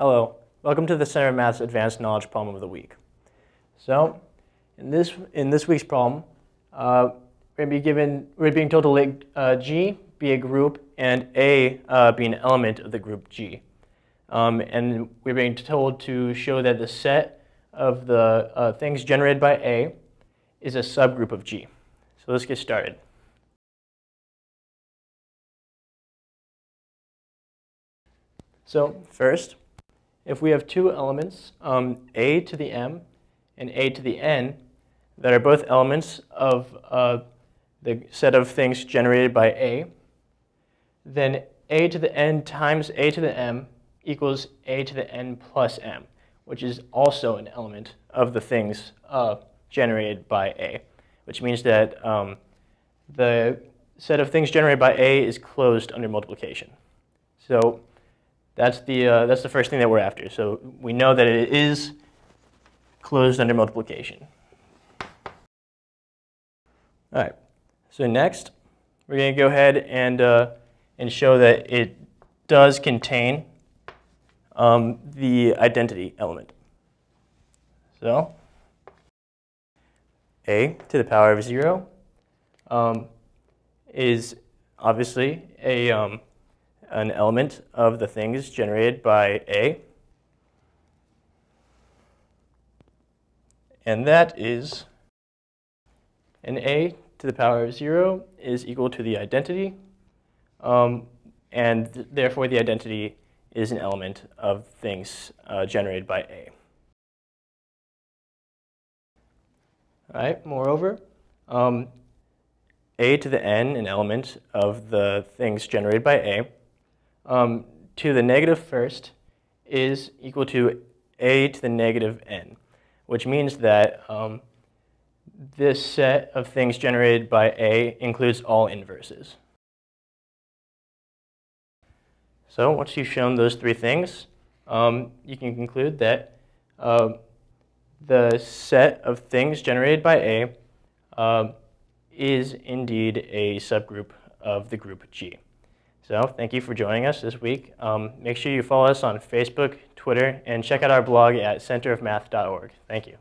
Hello, welcome to the Center of Math's Advanced Knowledge Problem of the Week. So, in this, in this week's problem, uh, we're, be given, we're being told to let uh, G be a group and A uh, be an element of the group G. Um, and we're being told to show that the set of the uh, things generated by A is a subgroup of G. So let's get started. So first, if we have two elements, um, a to the m and a to the n, that are both elements of uh, the set of things generated by a, then a to the n times a to the m equals a to the n plus m, which is also an element of the things uh, generated by a, which means that um, the set of things generated by a is closed under multiplication. So that's the, uh, that's the first thing that we're after. So we know that it is closed under multiplication. All right, so next we're going to go ahead and, uh, and show that it does contain um, the identity element. So a to the power of 0 um, is obviously a, um, an element of the things generated by A. And that is an A to the power of 0 is equal to the identity. Um, and th therefore, the identity is an element of things uh, generated by A. All right, moreover, um, A to the n, an element of the things generated by A, um, to the negative first is equal to a to the negative n, which means that um, this set of things generated by a includes all inverses. So once you've shown those three things, um, you can conclude that uh, the set of things generated by A uh, is indeed a subgroup of the group G. So thank you for joining us this week. Um, make sure you follow us on Facebook, Twitter, and check out our blog at centerofmath.org. Thank you.